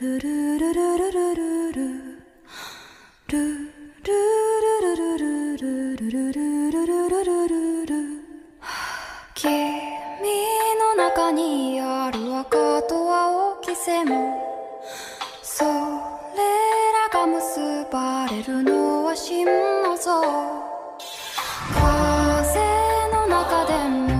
君の中にある赤と青きも。それらが結ばれるのは真の像。風の中でも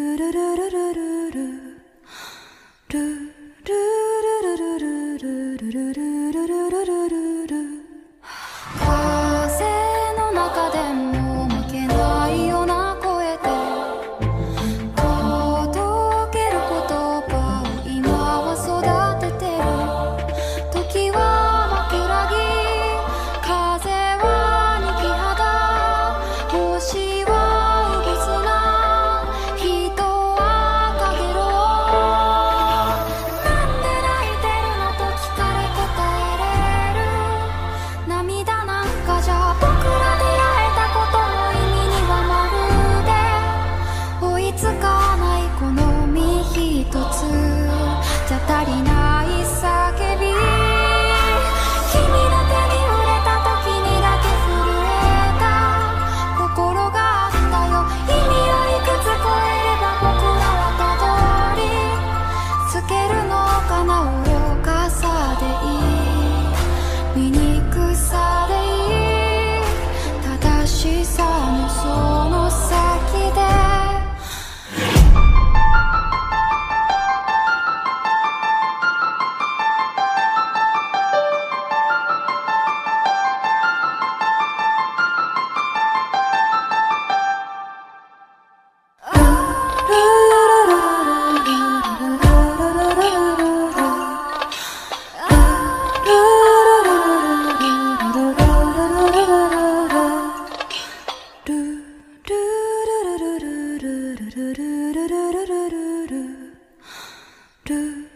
るのかなおよかさでいい do